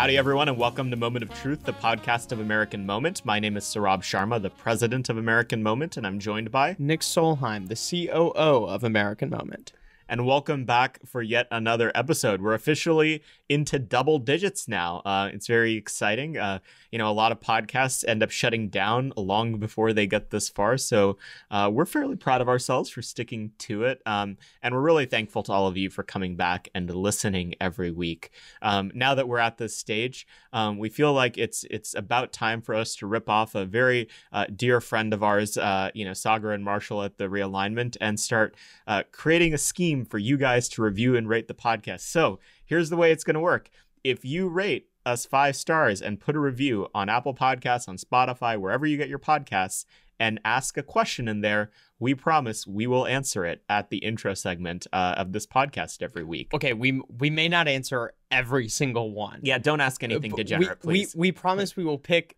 Howdy, everyone, and welcome to Moment of Truth, the podcast of American Moment. My name is Saurabh Sharma, the president of American Moment, and I'm joined by Nick Solheim, the COO of American Moment. And welcome back for yet another episode. We're officially into double digits now. Uh, it's very exciting. Uh, you know, a lot of podcasts end up shutting down long before they get this far. So uh, we're fairly proud of ourselves for sticking to it. Um, and we're really thankful to all of you for coming back and listening every week. Um, now that we're at this stage, um, we feel like it's it's about time for us to rip off a very uh, dear friend of ours, uh, you know, Saagar and Marshall at the realignment, and start uh, creating a scheme for you guys to review and rate the podcast. So here's the way it's going to work. If you rate us five stars and put a review on Apple Podcasts, on Spotify, wherever you get your podcasts, and ask a question in there, we promise we will answer it at the intro segment uh, of this podcast every week. Okay, we we may not answer every single one. Yeah, don't ask anything degenerate, we, please. We, we promise we will pick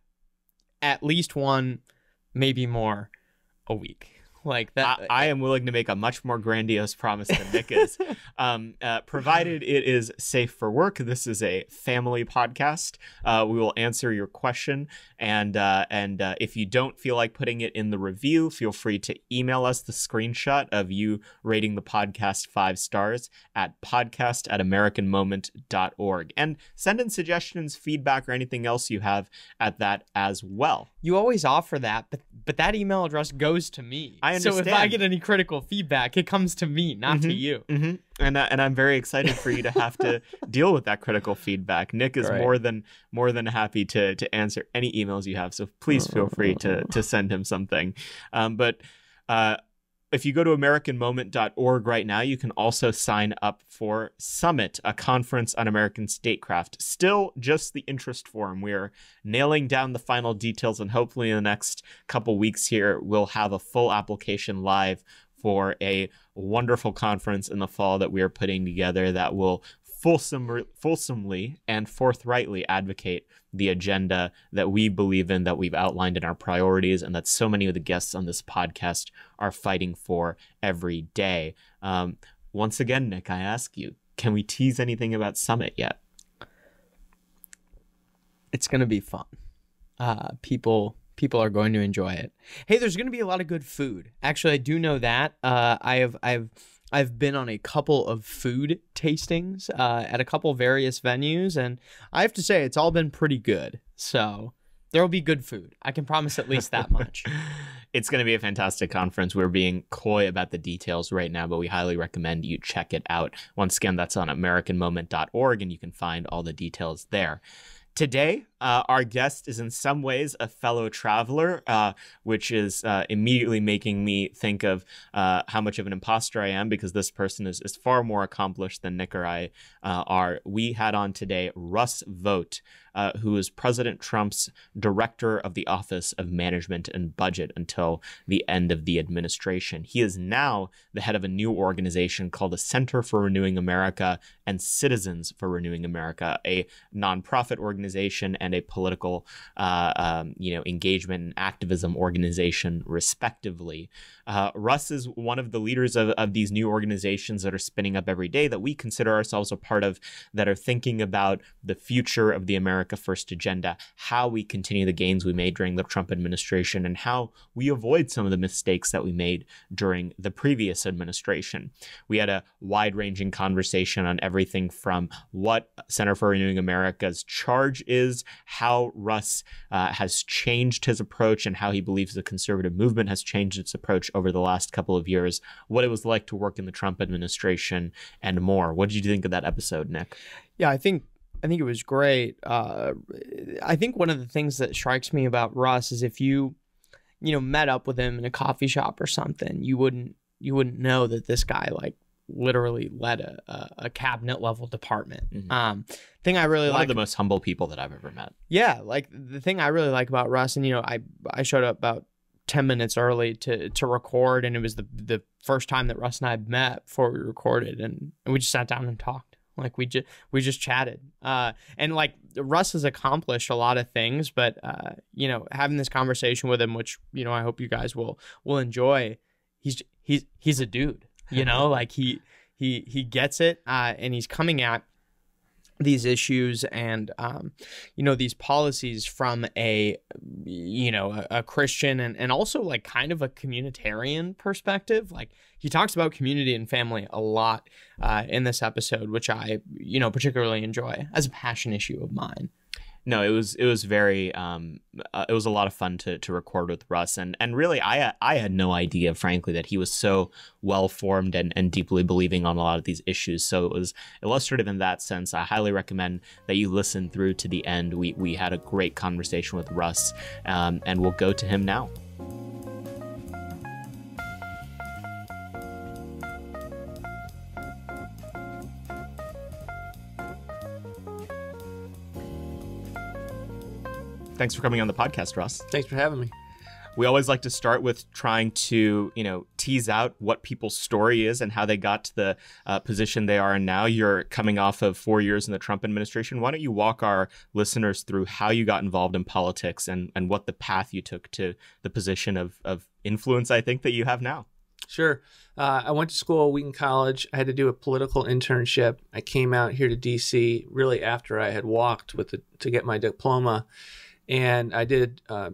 at least one, maybe more, a week. Like that, I, I, am willing to make a much more grandiose promise than Nick is. um, uh, provided it is safe for work, this is a family podcast. Uh, we will answer your question, and uh, and uh, if you don't feel like putting it in the review, feel free to email us the screenshot of you rating the podcast five stars at podcast at americanmoment.org, and send in suggestions, feedback, or anything else you have at that as well. You always offer that, but but that email address goes to me. I understand. So if I get any critical feedback, it comes to me, not mm-hmm, to you. Mm-hmm. And uh, and I'm very excited for you to have to deal with that critical feedback. Nick is right. more than more than happy to to answer any emails you have. So please feel free to to send him something. Um, but. Uh, if you go to AmericanMoment.org right now, you can also sign up for Summit, a conference on American statecraft. Still just the interest form. We're nailing down the final details, and hopefully in the next couple weeks here, we'll have a full application live for a wonderful conference in the fall that we are putting together that will fulsome, fulsomely and forthrightly advocate the agenda that we believe in, that we've outlined in our priorities, and that so many of the guests on this podcast are fighting for every day. Um, once again, Nick, I ask you, can we tease anything about Summit yet? It's going to be fun. Uh, people people are going to enjoy it. Hey, there's going to be a lot of good food. Actually, I do know that. Uh, I have I've I've been on a couple of food tastings uh, at a couple various venues, and I have to say it's all been pretty good. So there will be good food. I can promise at least that much. it's going to be a fantastic conference. We're being coy about the details right now, but we highly recommend you check it out. Once again, that's on AmericanMoment.org, and you can find all the details there. Today, uh, our guest is in some ways a fellow traveler, uh, which is uh, immediately making me think of uh, how much of an imposter I am because this person is, is far more accomplished than Nick or I uh, are. We had on today Russ Vought, uh, who is President Trump's director of the Office of Management and Budget until the end of the administration. He is now the head of a new organization called the Center for Renewing America and Citizens for Renewing America, a nonprofit organization and a political, uh, um, you know, engagement and activism organization, respectively. Uh, Russ is one of the leaders of, of these new organizations that are spinning up every day that we consider ourselves a part of, that are thinking about the future of the America First agenda, how we continue the gains we made during the Trump administration, and how we avoid some of the mistakes that we made during the previous administration. We had a wide ranging conversation on everything from what Center for Renewing America's charge is, how Russ uh, has changed his approach, and how he believes the conservative movement has changed its approach over the last couple of years, what it was like to work in the Trump administration, and more. What did you think of that episode, Nick? Yeah, I think I think it was great. Uh, I think one of the things that strikes me about Russ is if you, you know, met up with him in a coffee shop or something, you wouldn't you wouldn't know that this guy like literally led a, a, cabinet level department. Mm-hmm. Um, thing I really one like of the most humble people that I've ever met. Yeah, like the thing I really like about Russ, and you know, I I showed up about 10 minutes early to to record and it was the the first time that Russ and I met before we recorded and, and we just sat down and talked like we just we just chatted uh and like Russ has accomplished a lot of things but uh you know having this conversation with him which you know I hope you guys will will enjoy he's he's he's a dude you know like he he he gets it uh and he's coming at these issues and um, you know these policies from a you know a, a, christian and, and also like kind of a communitarian perspective. Like he talks about community and family a lot uh, in this episode which i you know particularly enjoy as a passion issue of mine no, it was it was very um, uh, it was a lot of fun to to record with Russ, and and really I I had no idea, frankly, that he was so well formed and and deeply believing on a lot of these issues. So it was illustrative in that sense. I highly recommend that you listen through to the end. We we had a great conversation with Russ, um, and we'll go to him now. Thanks for coming on the podcast, Russ. Thanks for having me. We always like to start with trying to, you know, tease out what people's story is and how they got to the uh, position they are in now. You're coming off of four years in the Trump administration. Why don't you walk our listeners through how you got involved in politics and, and what the path you took to the position of, of influence, I think, that you have now? Sure. Uh, I went to school at Wheaton College. I had to do a political internship. I came out here to DC really after I had walked with the, to get my diploma and I did uh,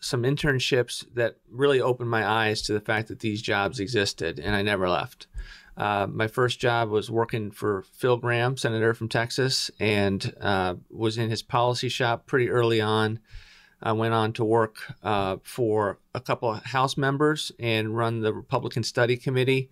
some internships that really opened my eyes to the fact that these jobs existed, and I never left. Uh, my first job was working for Phil Gramm, senator from Texas, and uh, was in his policy shop pretty early on. I went on to work uh, for a couple of House members and run the Republican Study Committee.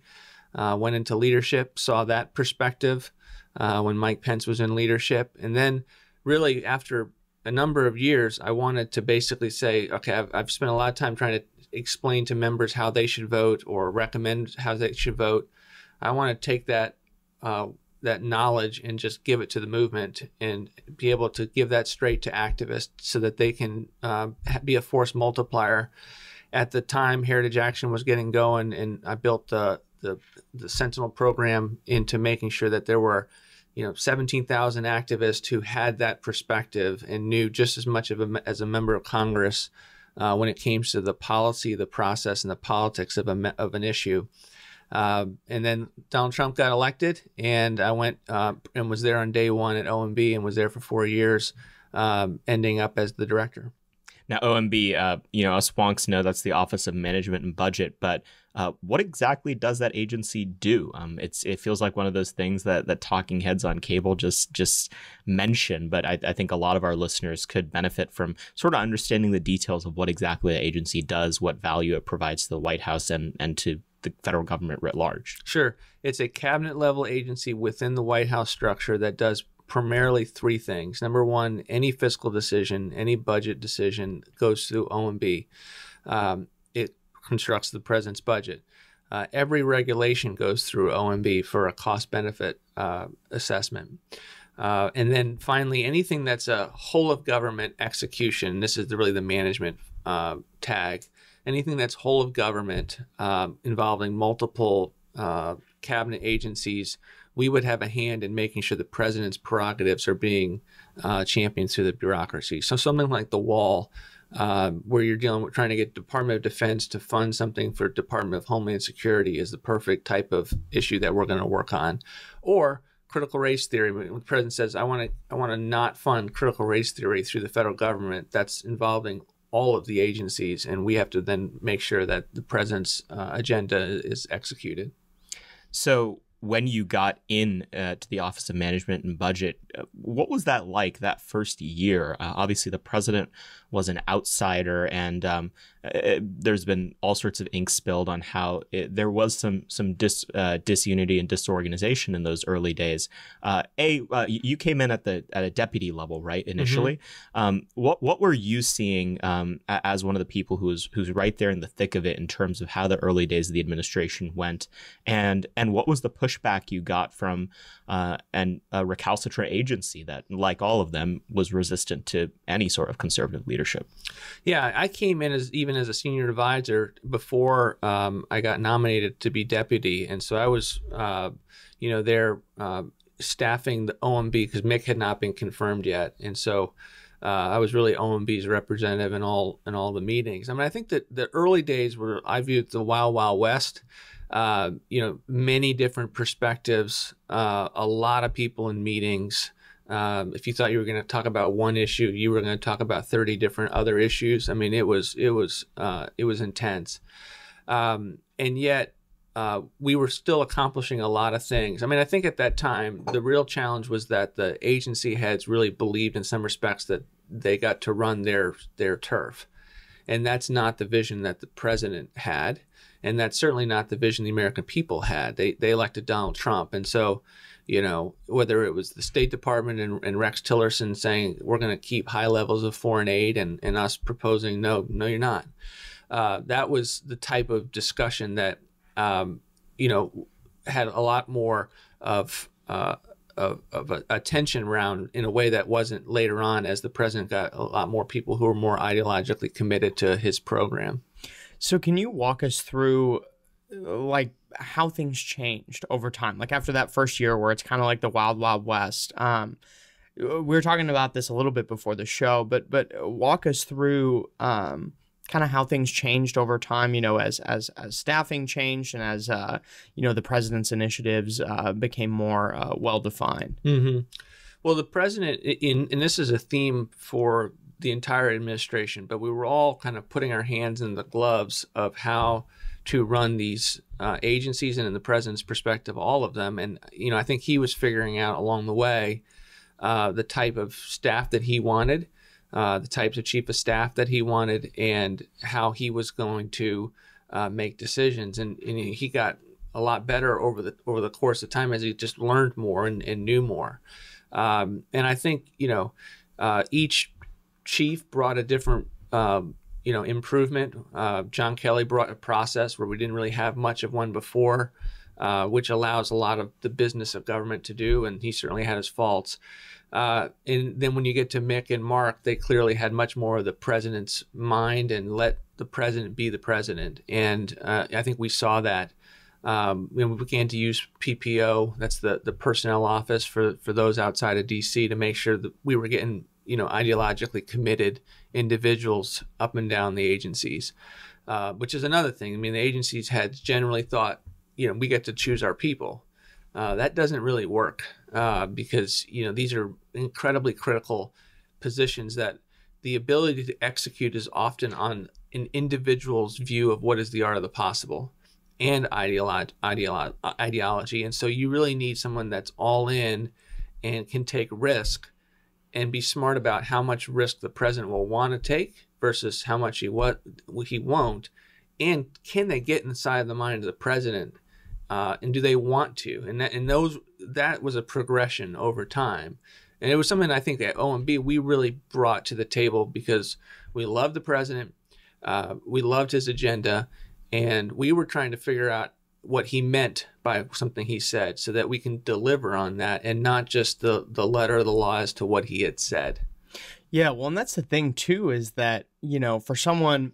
Uh, went into leadership, saw that perspective uh, when Mike Pence was in leadership, and then really after a number of years, I wanted to basically say, okay, I've, I've spent a lot of time trying to explain to members how they should vote or recommend how they should vote. I want to take that uh, that knowledge and just give it to the movement and be able to give that straight to activists so that they can uh, be a force multiplier. At the time, Heritage Action was getting going, and I built the the, the Sentinel program into making sure that there were you know 17,000 activists who had that perspective and knew just as much of a, as a member of Congress uh, when it came to the policy, the process, and the politics of a of an issue. Uh, and then Donald Trump got elected, and I went uh, and was there on day one at OMB and was there for four years, um, ending up as the director. Now, OMB, uh, you know, us wonks know that's the Office of Management and Budget, but uh, what exactly does that agency do? Um, it's it feels like one of those things that that talking heads on cable just just mention, but I, I think a lot of our listeners could benefit from sort of understanding the details of what exactly the agency does, what value it provides to the White House and and to the federal government writ large. Sure, it's a cabinet level agency within the White House structure that does primarily three things. Number one, any fiscal decision, any budget decision goes through OMB. Um, constructs the president's budget. Uh, every regulation goes through OMB for a cost benefit uh, assessment. Uh, and then finally, anything that's a whole of government execution, this is the, really the management uh, tag, anything that's whole of government um, involving multiple uh, cabinet agencies we would have a hand in making sure the president's prerogatives are being uh, championed through the bureaucracy. So something like the wall, uh, where you're dealing with trying to get Department of Defense to fund something for Department of Homeland Security, is the perfect type of issue that we're going to work on, or critical race theory. When the president says, "I want to, I want to not fund critical race theory through the federal government," that's involving all of the agencies, and we have to then make sure that the president's uh, agenda is executed. So when you got in uh, to the Office of Management and Budget, uh, what was that like that first year? Uh, obviously, the president was an outsider, and um, it, uh, there's been all sorts of ink spilled on how it, there was some some dis, uh, disunity and disorganization in those early days. Uh, a, you came in at the at a deputy level, right? Initially, mm-hmm. um, what what were you seeing um, as one of the people who was who's right there in the thick of it in terms of how the early days of the administration went, and and what was the pushback you got from uh, an, a recalcitrant agency that, like all of them, was resistant to any sort of conservative leadership. Yeah, I came in as even as a senior advisor before um, I got nominated to be deputy, and so I was, uh, you know, there uh, staffing the OMB because Mick had not been confirmed yet, and so. Uh, I was really OMB's representative in all in all the meetings. I mean, I think that the early days were I viewed the Wild Wild West, uh, you know, many different perspectives, uh, a lot of people in meetings, Um, if you thought you were going to talk about one issue, you were going to talk about 30 different other issues. I mean, it was it was uh, it was intense, um, and yet uh, we were still accomplishing a lot of things. I mean, I think at that time the real challenge was that the agency heads really believed, in some respects, that they got to run their their turf, and that's not the vision that the president had, and that's certainly not the vision the American people had. They they elected Donald Trump, and so you know, whether it was the State Department and, and Rex Tillerson saying we're going to keep high levels of foreign aid and, and us proposing no, no, you're not. Uh, that was the type of discussion that, um, you know, had a lot more of, uh, of, of attention around in a way that wasn't later on as the president got a lot more people who were more ideologically committed to his program. So, can you walk us through like how things changed over time. Like after that first year where it's kind of like the wild wild west. Um, we were talking about this a little bit before the show, but but walk us through um, kind of how things changed over time. You know, as as as staffing changed and as uh, you know the president's initiatives uh, became more uh, well defined. Mm-hmm. Well, the president, in and this is a theme for the entire administration, but we were all kind of putting our hands in the gloves of how to run these uh, agencies and in the president's perspective, all of them. And, you know, I think he was figuring out along the way uh, the type of staff that he wanted, uh, the types of chief of staff that he wanted, and how he was going to uh, make decisions. And, and, he got a lot better over the over the course of time as he just learned more and, and knew more. Um, and I think, you know, uh, each chief brought a different um, you know improvement. Uh, John Kelly brought a process where we didn't really have much of one before, uh, which allows a lot of the business of government to do, and he certainly had his faults. Uh, and then when you get to Mick and Mark, they clearly had much more of the president's mind and let the president be the president. And uh, I think we saw that um, when we began to use PPO, that's the, the personnel office for, for those outside of DC, to make sure that we were getting you know ideologically committed individuals up and down the agencies, uh, which is another thing. I mean, the agencies had generally thought, you know, we get to choose our people. Uh, that doesn't really work uh, because you know these are incredibly critical positions that the ability to execute is often on an individual's view of what is the art of the possible and ideolo- ideolo- ideology. And so you really need someone that's all in and can take risk and be smart about how much risk the president will want to take versus how much he what he won't, and can they get inside the mind of the president, uh, and do they want to? And that and those that was a progression over time, and it was something I think that OMB we really brought to the table because we loved the president, uh, we loved his agenda, and we were trying to figure out what he meant by something he said so that we can deliver on that and not just the the letter of the law as to what he had said. Yeah well and that's the thing too is that you know for someone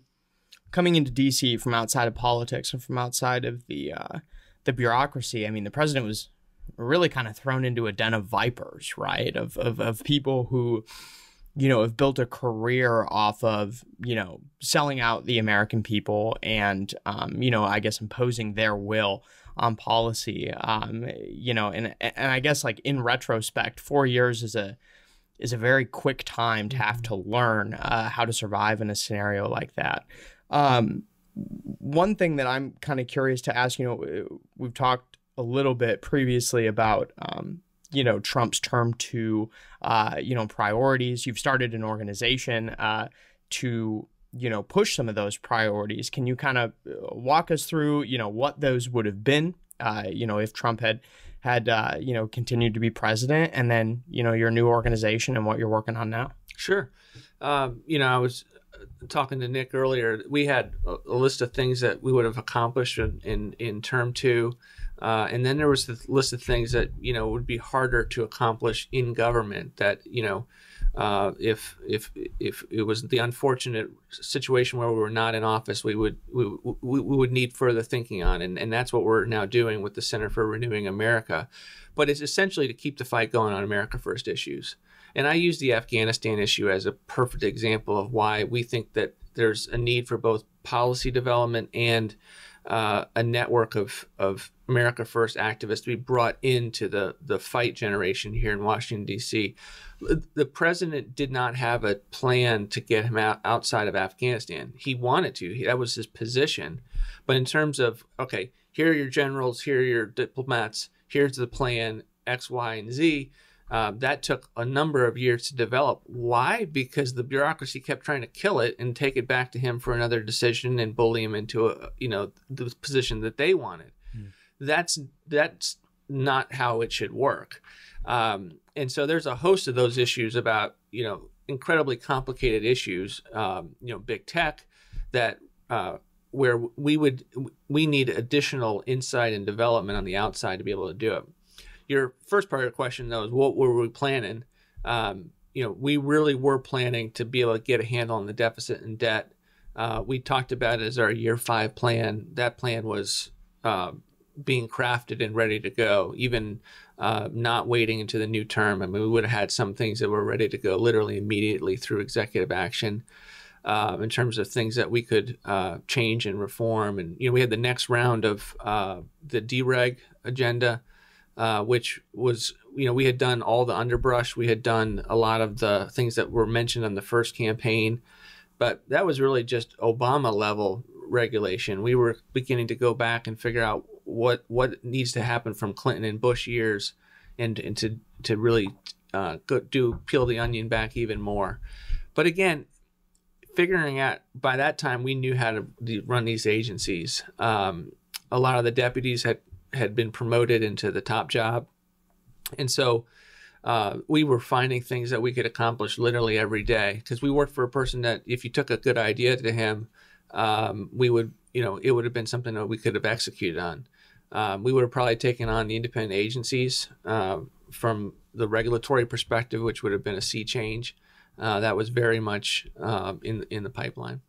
coming into dc from outside of politics and from outside of the uh, the bureaucracy i mean the president was really kind of thrown into a den of vipers right? Of of, of people who you know, have built a career off of, you know, selling out the American people and, um, you know, I guess imposing their will on policy. Um, you know, and and I guess like in retrospect, four years is a is a very quick time to have to learn uh, how to survive in a scenario like that. Um, one thing that I'm kind of curious to ask, you know, we've talked a little bit previously about um, you know Trump's term to uh, you know priorities. You've started an organization uh, to you know push some of those priorities. Can you kind of uh, walk us through you know what those would have been? Uh, you know if Trump had had uh, you know continued to be president, and then you know your new organization and what you're working on now. Sure. Um, you know I was uh, talking to Nick earlier. We had a, a list of things that we would have accomplished in in, in term two. Uh, and then there was the list of things that you know would be harder to accomplish in government. That you know, uh, if if if it was the unfortunate situation where we were not in office, we would we, we, we would need further thinking on, and and that's what we're now doing with the Center for Renewing America. But it's essentially to keep the fight going on America First issues. And I use the Afghanistan issue as a perfect example of why we think that there's a need for both policy development and uh, a network of of America First activists to be brought into the the fight generation here in Washington D.C. The president did not have a plan to get him out outside of Afghanistan. He wanted to. He, that was his position. But in terms of okay, here are your generals, here are your diplomats, here's the plan X, Y, and Z. Uh, that took a number of years to develop. Why? Because the bureaucracy kept trying to kill it and take it back to him for another decision and bully him into a you know the position that they wanted. That's that's not how it should work. Um, and so there's a host of those issues about you know incredibly complicated issues. Um, you know, big tech that uh, where we would we need additional insight and development on the outside to be able to do it your first part of the question though is what were we planning? Um, you know, we really were planning to be able to get a handle on the deficit and debt. Uh, we talked about it as our year five plan. That plan was uh, being crafted and ready to go, even uh, not waiting into the new term. I mean, we would have had some things that were ready to go literally immediately through executive action. Uh, in terms of things that we could uh, change and reform. And you know, we had the next round of uh, the dereg agenda, uh, which was you know we had done all the underbrush we had done a lot of the things that were mentioned in the first campaign but that was really just obama level regulation we were beginning to go back and figure out what what needs to happen from clinton and bush years and, and to to really uh, go, do peel the onion back even more but again figuring out by that time we knew how to run these agencies um, a lot of the deputies had had been promoted into the top job. And so uh, we were finding things that we could accomplish literally every day because we worked for a person that if you took a good idea to him, um, we would, you know, it would have been something that we could have executed on. Um, we would have probably taken on the independent agencies uh, from the regulatory perspective, which would have been a sea change. Uh, that was very much uh, in in the pipeline.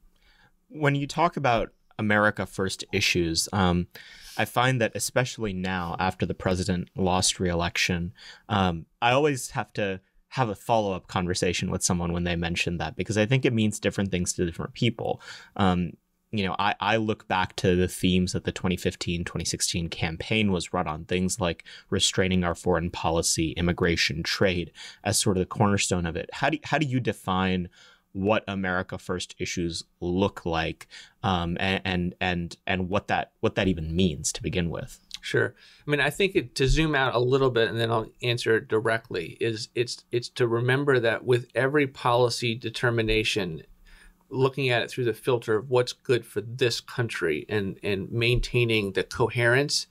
When you talk about America First issues, um, I find that especially now after the president lost reelection, um, I always have to have a follow up conversation with someone when they mention that because I think it means different things to different people. Um, you know, I, I look back to the themes that the 2015 2016 campaign was run on, things like restraining our foreign policy, immigration, trade, as sort of the cornerstone of it. How do, how do you define what America First issues look like, um, and, and and and what that what that even means to begin with. Sure. I mean, I think it, to zoom out a little bit, and then I'll answer it directly. Is it's it's to remember that with every policy determination, looking at it through the filter of what's good for this country, and and maintaining the coherence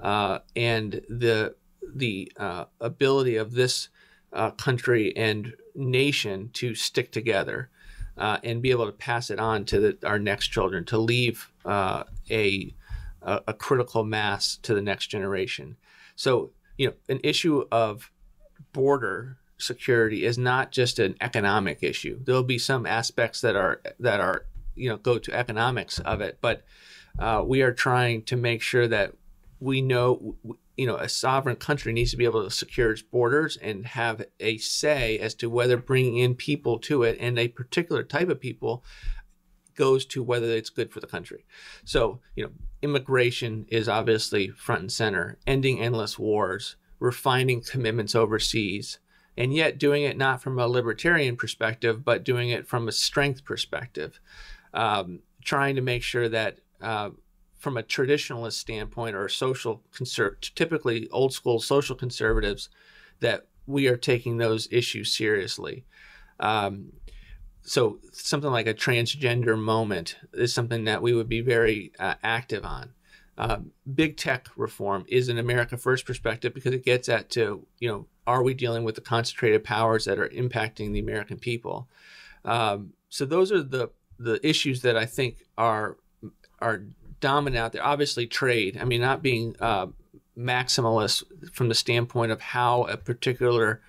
uh, and the the uh, ability of this uh, country and nation to stick together uh, and be able to pass it on to the, our next children, to leave uh, a, a, a critical mass to the next generation. So, you know, an issue of border security is not just an economic issue. There'll be some aspects that are that are you know go to economics of it, but uh, we are trying to make sure that we know you know, a sovereign country needs to be able to secure its borders and have a say as to whether bringing in people to it and a particular type of people goes to whether it's good for the country. So, you know, immigration is obviously front and center, ending endless wars, refining commitments overseas, and yet doing it not from a libertarian perspective, but doing it from a strength perspective. Um, trying to make sure that uh, from a traditionalist standpoint or social conser- typically old school social conservatives that we are taking those issues seriously. Um, so something like a transgender moment is something that we would be very uh, active on. Uh, big tech reform is an America First perspective because it gets at to you know are we dealing with the concentrated powers that are impacting the American people? Um, so those are the the issues that I think are are dominant out there. Obviously, trade. I mean, not being uh, maximalist from the standpoint of how a particular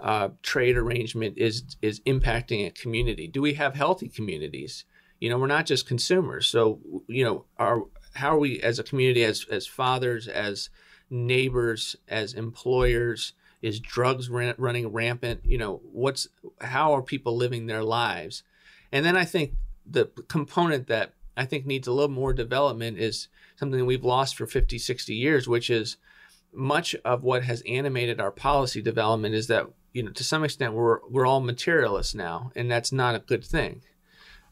uh, trade arrangement is is impacting a community. Do we have healthy communities? You know, we're not just consumers. So, you know, are how are we as a community, as as fathers, as neighbors, as employers? Is drugs running rampant? You know, what's how are people living their lives? And then I think the component that I think needs a little more development is something we've lost for 50, 60 years, which is much of what has animated our policy development is that you know to some extent we're we're all materialists now, and that's not a good thing.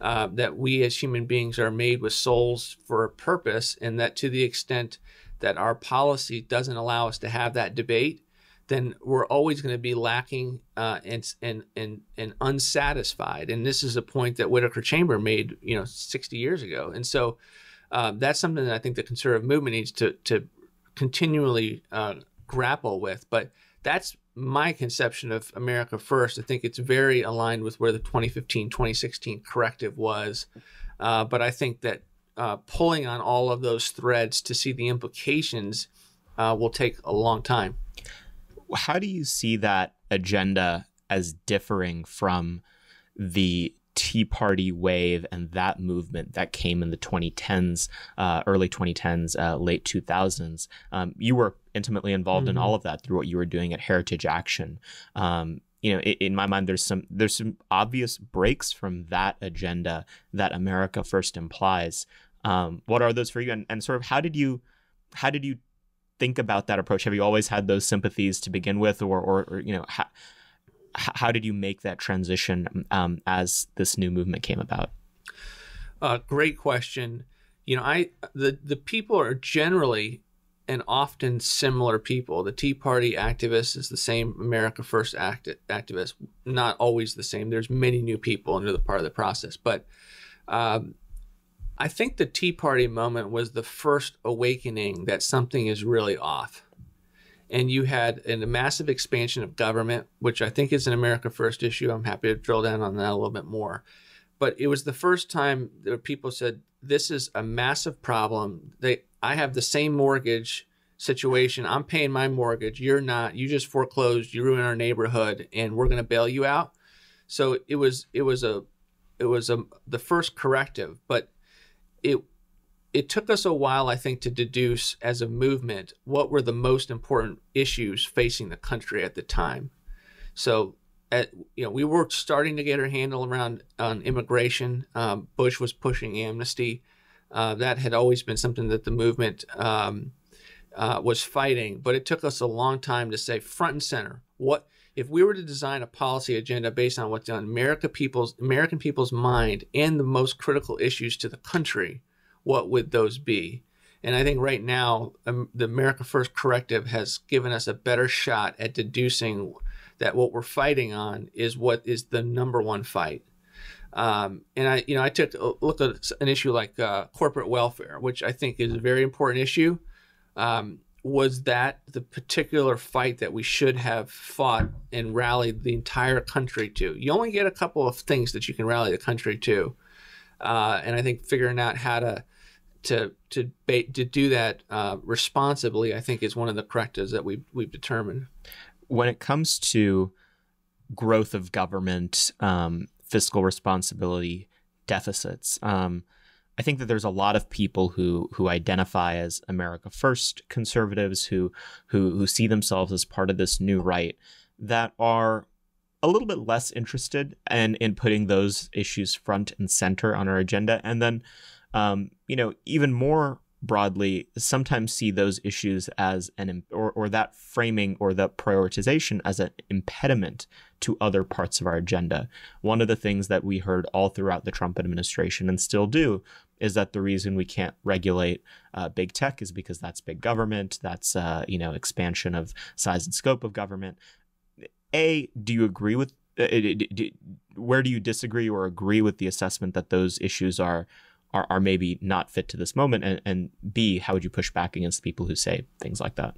Uh, that we as human beings are made with souls for a purpose, and that to the extent that our policy doesn't allow us to have that debate, then we're always going to be lacking uh, and, and and and unsatisfied. And this is a point that Whittaker Chamber made, you know, 60 years ago. And so uh, that's something that I think the conservative movement needs to to continually uh, grapple with. But that's my conception of America First. I think it's very aligned with where the 2015 2016 corrective was. Uh, but I think that uh, pulling on all of those threads to see the implications uh, will take a long time. How do you see that agenda as differing from the Tea Party wave and that movement that came in the 2010s, uh, early 2010s, uh, late 2000s. Um, you were intimately involved mm-hmm. in all of that through what you were doing at Heritage Action. Um, you know, in, in my mind, there's some there's some obvious breaks from that agenda that America First implies. Um, what are those for you, and, and sort of how did you how did you think about that approach? Have you always had those sympathies to begin with, or or, or you know how how did you make that transition um, as this new movement came about? Uh, great question. You know, I the the people are generally and often similar people. The Tea Party activist is the same America First act- activist, not always the same. There's many new people into the part of the process, but um, I think the Tea Party moment was the first awakening that something is really off and you had a massive expansion of government, which I think is an America First issue. I'm happy to drill down on that a little bit more. But it was the first time that people said, "This is a massive problem. They, I have the same mortgage situation. I'm paying my mortgage. You're not. You just foreclosed. You ruined our neighborhood, and we're going to bail you out." So it was, it was a, it was a the first corrective, but it it took us a while, I think, to deduce as a movement what were the most important issues facing the country at the time. So, at, you know, we were starting to get our handle around on immigration. Um, Bush was pushing amnesty. Uh, that had always been something that the movement um, uh, was fighting, but it took us a long time to say front and center. What if we were to design a policy agenda based on what's on America people's American people's mind and the most critical issues to the country? what would those be? And I think right now, um, the America First corrective has given us a better shot at deducing that what we're fighting on is what is the number one fight. Um, and I, you know, I took a look at an issue like uh, corporate welfare, which I think is a very important issue. Um, was that the particular fight that we should have fought and rallied the entire country to? You only get a couple of things that you can rally the country to, uh, and I think figuring out how to to to to do that uh, responsibly, I think is one of the correctives that we've we've determined. When it comes to growth of government, um, fiscal responsibility, deficits, um, I think that there's a lot of people who who identify as America First conservatives who who who see themselves as part of this new right that are a little bit less interested in in putting those issues front and center on our agenda, and then um, you know, even more broadly, sometimes see those issues as an or or that framing or the prioritization as an impediment to other parts of our agenda. One of the things that we heard all throughout the Trump administration and still do is that the reason we can't regulate uh, big tech is because that's big government, that's uh, you know expansion of size and scope of government. A, do you agree with? Uh, where do you disagree or agree with the assessment that those issues are are, are maybe not fit to this moment? And, and B, how would you push back against people who say things like that?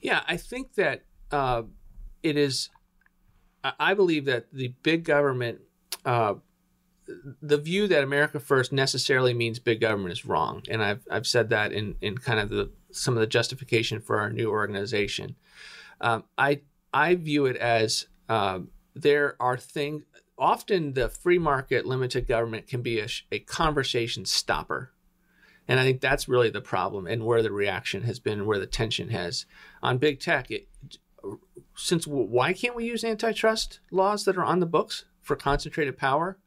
Yeah, I think that uh, it is, I believe that the big government, uh, the view that America first necessarily means big government is wrong. And I've, I've said that in, in kind of the, some of the justification for our new organization. Um, I, I view it as um, there are things, often the free market limited government can be a, a, conversation stopper. And I think that's really the problem and where the reaction has been, where the tension has. On big tech, it, since why can't we use antitrust laws that are on the books for concentrated power?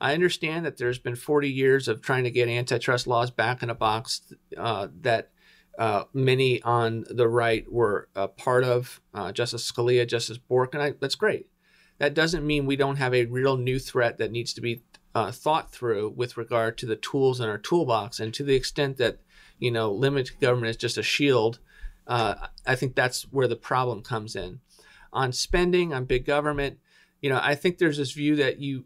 I understand that there's been 40 years of trying to get antitrust laws back in a box uh, that uh, many on the right were a part of. Uh, Justice Scalia, Justice Bork, and I, that's great. That doesn't mean we don't have a real new threat that needs to be uh, thought through with regard to the tools in our toolbox. And to the extent that you know limited government is just a shield, uh, I think that's where the problem comes in. On spending, on big government, you know, I think there's this view that you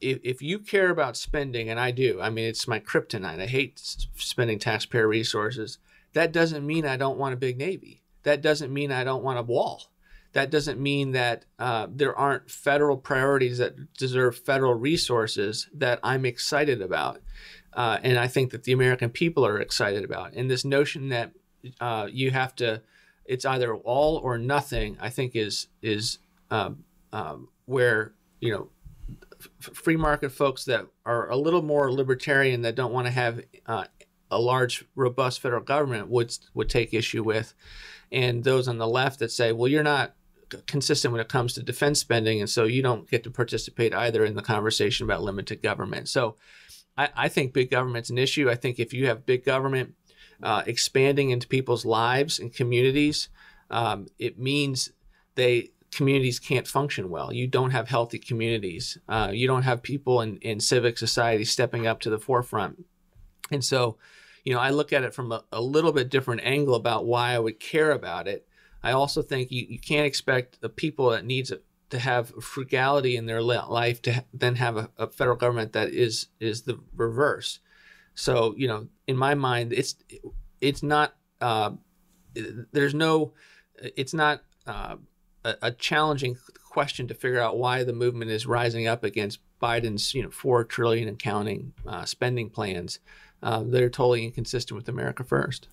if, if you care about spending, and I do, I mean, it's my kryptonite. I hate spending taxpayer resources. That doesn't mean I don't want a big Navy. That doesn't mean I don't want a wall. That doesn't mean that uh, there aren't federal priorities that deserve federal resources that I'm excited about. Uh, and I think that the American people are excited about. And this notion that uh, you have to, it's either all or nothing, I think is, is um, um, where, you know, free market folks that are a little more libertarian that don't want to have uh, a large, robust federal government would would take issue with, and those on the left that say, well, you're not consistent when it comes to defense spending, and so you don't get to participate either in the conversation about limited government. So, I, I think big government's an issue. I think if you have big government uh, expanding into people's lives and communities, um, it means they communities can't function well. You don't have healthy communities. Uh, you don't have people in, in civic society stepping up to the forefront. And so, you know, I look at it from a, a little bit different angle about why I would care about it. I also think you, you can't expect the people that needs it to have frugality in their life to then have a, a federal government that is is the reverse. So, you know, in my mind, it's it's not uh, there's no it's not uh, a, a, challenging question to figure out why the movement is rising up against Biden's, you know, four trillion and counting uh, spending plans uh, that are totally inconsistent with America First.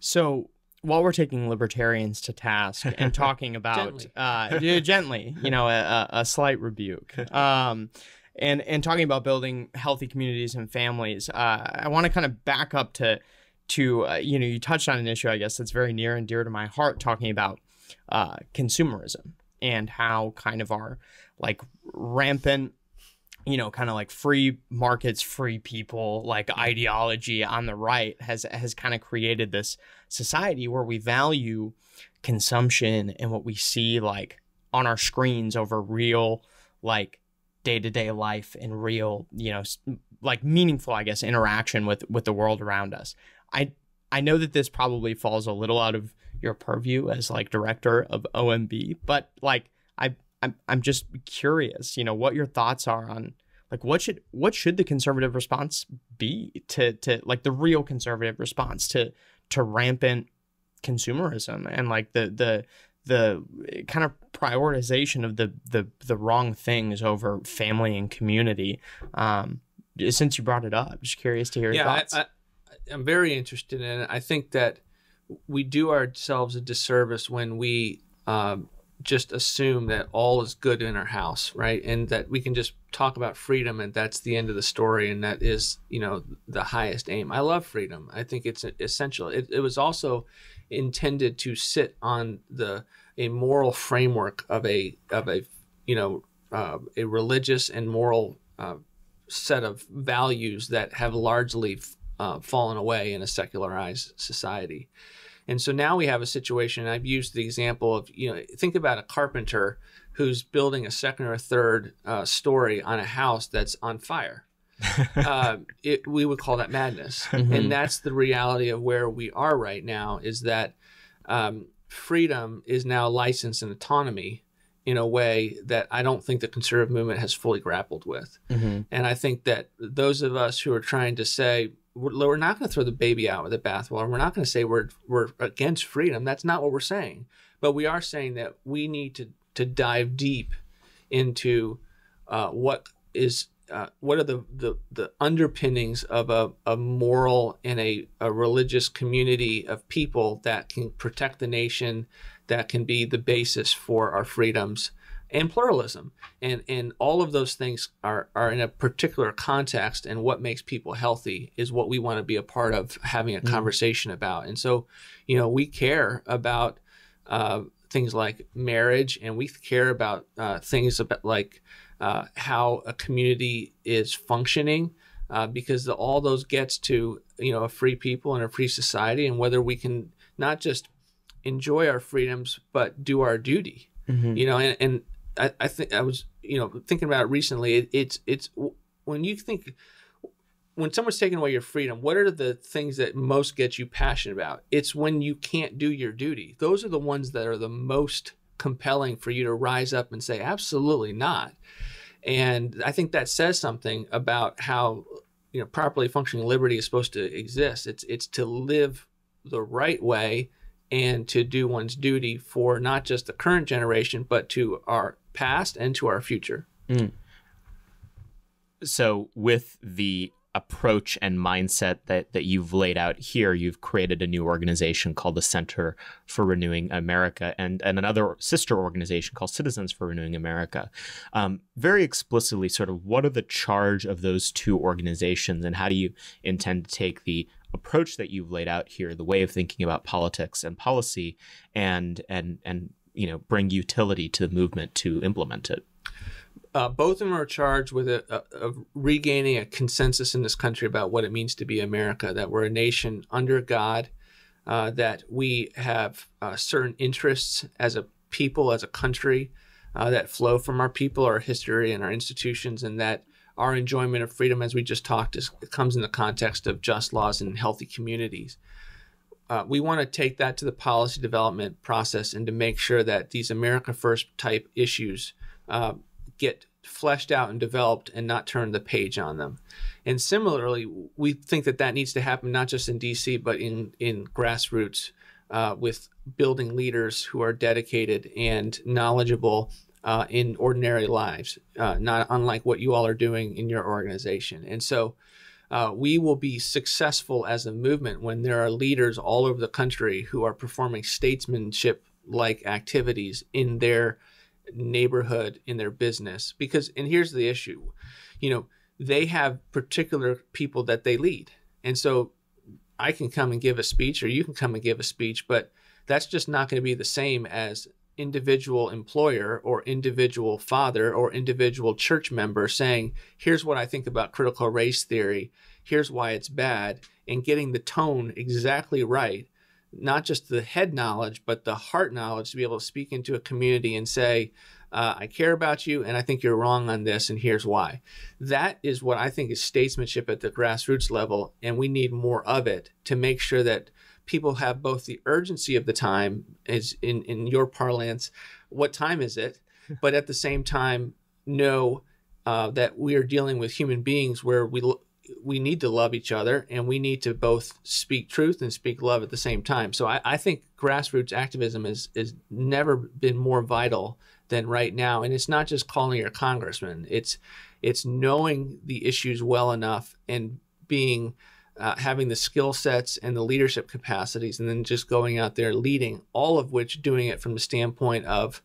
So while we're taking libertarians to task and talking about gently. Uh, gently, you know, a, a slight rebuke. Um, and, and talking about building healthy communities and families, uh, I want to kind of back up to to uh, you know you touched on an issue I guess that's very near and dear to my heart, talking about uh, consumerism and how kind of our like rampant you know kind of like free markets free people like ideology on the right has has kind of created this society where we value consumption and what we see like on our screens over real like day-to-day life and real you know like meaningful i guess interaction with with the world around us. I i know that this probably falls a little out of your purview as like director of OMB, but like I I'm I'm just curious, you know, what your thoughts are on like what should what should the conservative response be to to like the real conservative response to to rampant consumerism and like the the the kind of prioritization of the the the wrong things over family and community. Um, since you brought it up, just curious to hear your yeah, thoughts. I, I, I'm very interested in it. I think that we do ourselves a disservice when we um, just assume that all is good in our house, right? And that we can just talk about freedom and that's the end of the story and that is, you know, the highest aim. I love freedom. I think it's essential. It, it was also intended to sit on the a moral framework of a of a you know uh, a religious and moral uh, set of values that have largely uh, fallen away in a secularized society. And so now we have a situation. I've used the example of, you know, think about a carpenter who's building a second or a third uh, story on a house that's on fire. uh, it, we would call that madness. Mm-hmm. And that's the reality of where we are right now is that um, freedom is now licensed and autonomy in a way that I don't think the conservative movement has fully grappled with. Mm-hmm. And I think that those of us who are trying to say, we're, we're not going to throw the baby out with the bathwater. We're not going to say we're we're against freedom. That's not what we're saying. But we are saying that we need to to dive deep into uh, what is uh, what are the, the, the underpinnings of a, a moral and a, a religious community of people that can protect the nation, that can be the basis for our freedoms and pluralism. And and all of those things are are in a particular context and what makes people healthy is what we want to be a part of having a mm. conversation about. And so, you know, we care about uh, things like marriage and we care about uh, things about like uh, how a community is functioning, uh, because the, all those gets to you know a free people and a free society, and whether we can not just enjoy our freedoms but do our duty. Mhm. You know, and, and I, I think I was you know thinking about it recently. It, it's it's when you think when someone's taking away your freedom, what are the things that most get you passionate about? It's when you can't do your duty. Those are the ones that are the most compelling for you to rise up and say, absolutely not. And I think that says something about how you know properly functioning liberty is supposed to exist. It's it's to live the right way and to do one's duty for not just the current generation, but to our past and to our future. so with the approach and mindset that that you've laid out here you've created a new organization called the Center for Renewing America and and another sister organization called Citizens for Renewing America um, very explicitly sort of what are the charge of those two organizations and how do you intend to take the approach that you've laid out here the way of thinking about politics and policy and and and you know bring utility to the movement to implement it uh, both of them are charged with a, a, of regaining a consensus in this country about what it means to be America. That we're a nation under God, uh, that we have uh, certain interests as a people, as a country, uh, that flow from our people, our history, and our institutions, and that our enjoyment of freedom, as we just talked, is, comes in the context of just laws and healthy communities. Uh, we want to take that to the policy development process and to make sure that these America First type issues uh, get fleshed out and developed and not turn the page on them. And similarly, we think that that needs to happen not just in DC, but in, in grassroots uh, with building leaders who are dedicated and knowledgeable uh, in ordinary lives, uh, not unlike what you all are doing in your organization. And so uh, we will be successful as a movement when there are leaders all over the country who are performing statesmanship like activities in their neighborhood in their business because and here's the issue you know they have particular people that they lead and so i can come and give a speech or you can come and give a speech but that's just not going to be the same as individual employer or individual father or individual church member saying here's what i think about critical race theory here's why it's bad and getting the tone exactly right not just the head knowledge, but the heart knowledge to be able to speak into a community and say, uh, I care about you and I think you're wrong on this, and here's why. That is what I think is statesmanship at the grassroots level, and we need more of it to make sure that people have both the urgency of the time, is in, in your parlance, what time is it? but at the same time, know uh, that we are dealing with human beings where we we need to love each other and we need to both speak truth and speak love at the same time. So I, I think grassroots activism is is never been more vital than right now. And it's not just calling your congressman. It's it's knowing the issues well enough and being uh, having the skill sets and the leadership capacities, and then just going out there leading. All of which doing it from the standpoint of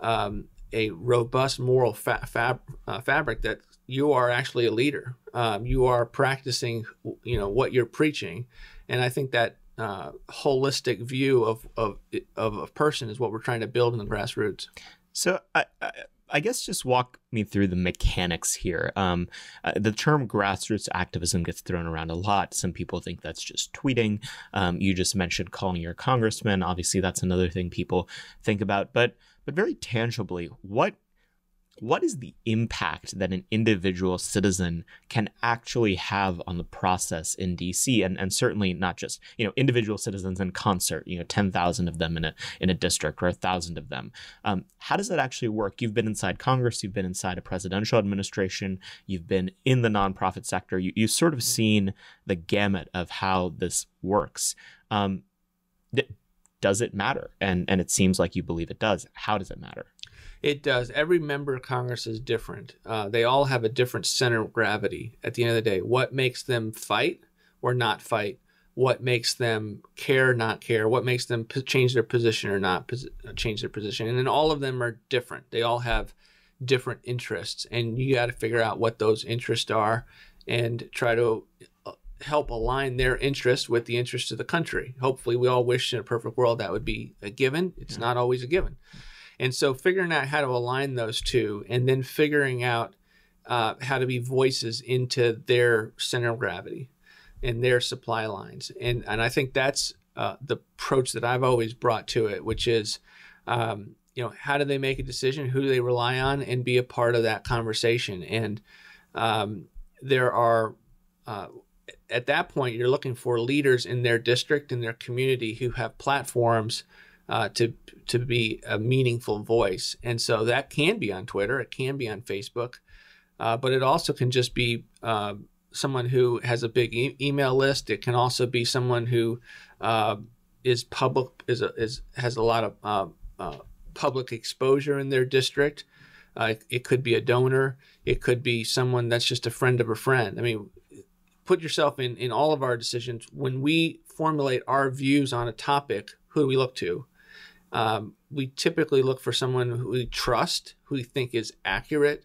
um, a robust moral fa- fab- uh, fabric that you are actually a leader. Um, you are practicing, you know, what you're preaching, and I think that uh, holistic view of, of of a person is what we're trying to build in the grassroots. So I, I, I guess just walk me through the mechanics here. Um, uh, the term grassroots activism gets thrown around a lot. Some people think that's just tweeting. Um, you just mentioned calling your congressman. Obviously, that's another thing people think about. But but very tangibly, what what is the impact that an individual citizen can actually have on the process in DC and, and certainly not just you know individual citizens in concert you know 10,000 of them in a in a district or a thousand of them. Um, how does that actually work? You've been inside Congress you've been inside a presidential administration you've been in the nonprofit sector you, you've sort of seen the gamut of how this works. Um, does it matter? And and it seems like you believe it does. How does it matter it does. Every member of Congress is different. Uh, they all have a different center of gravity at the end of the day. What makes them fight or not fight? What makes them care, not care? What makes them p- change their position or not pos- change their position? And then all of them are different. They all have different interests. And you got to figure out what those interests are and try to uh, help align their interests with the interests of the country. Hopefully, we all wish in a perfect world that would be a given. It's yeah. not always a given. And so figuring out how to align those two and then figuring out uh, how to be voices into their center of gravity and their supply lines. And, and I think that's uh, the approach that I've always brought to it, which is, um, you know, how do they make a decision? Who do they rely on and be a part of that conversation? And um, there are, uh, at that point, you're looking for leaders in their district, in their community who have platforms uh, to to be a meaningful voice. And so that can be on Twitter, it can be on Facebook, uh, but it also can just be uh, someone who has a big e- email list. It can also be someone who uh, is public is a, is has a lot of uh, uh, public exposure in their district. It, it could be a donor. It could be someone that's just a friend of a friend. I mean, put yourself in in all of our decisions when we formulate our views on a topic. Who do we look to? Um, we typically look for someone who we trust, who we think is accurate,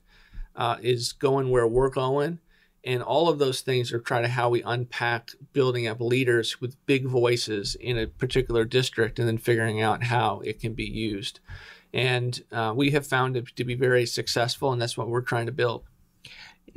uh, is going where we're going. And all of those things are trying to how we unpack building up leaders with big voices in a particular district and then figuring out how it can be used. And uh, we have found it to be very successful, and that's what we're trying to build.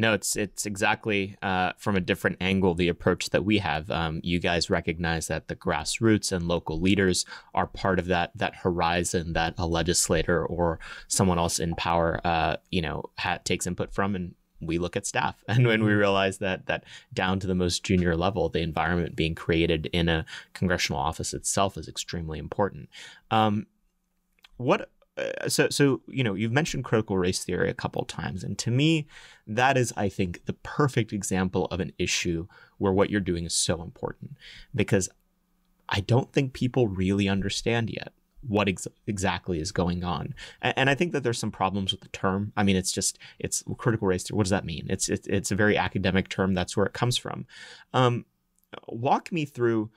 No, it's it's exactly uh, from a different angle the approach that we have. Um, you guys recognize that the grassroots and local leaders are part of that that horizon that a legislator or someone else in power, uh, you know, ha- takes input from, and we look at staff. And when we mm-hmm. realize that that down to the most junior level, the environment being created in a congressional office itself is extremely important. Um, what so so you know you've mentioned critical race theory a couple times and to me that is i think the perfect example of an issue where what you're doing is so important because i don't think people really understand yet what ex- exactly is going on. And, and, i think that there's some problems with the term. I mean it's just it's critical race theory what does that mean? It's it's, it's a very academic term. That's where it comes from. Um, walk me through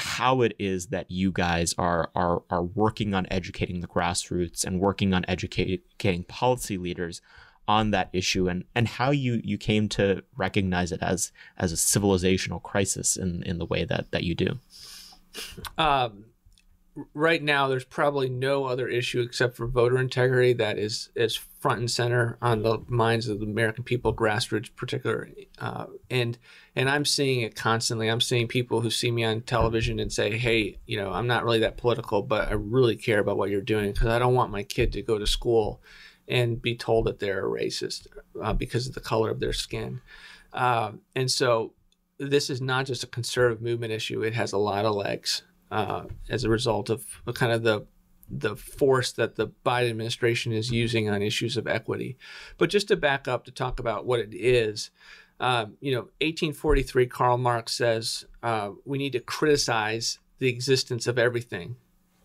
how it is that you guys are are are working on educating the grassroots and working on educating policy leaders on that issue and and how you you came to recognize it as as a civilizational crisis in in the way that that you do? Um, right now there's probably no other issue except for voter integrity that is is front and center on the minds of the American people, grassroots particularly. Uh, and and I'm seeing it constantly. I'm seeing people who see me on television and say, "Hey, you know, I'm not really that political, but I really care about what you're doing because I don't want my kid to go to school and be told that they're a racist uh, because of the color of their skin." Uh, and so this is not just a conservative movement issue; it has a lot of legs uh, as a result of kind of the the force that the Biden administration is using on issues of equity. But just to back up to talk about what it is, um, you know, 1843, Karl Marx says uh, we need to criticize the existence of everything.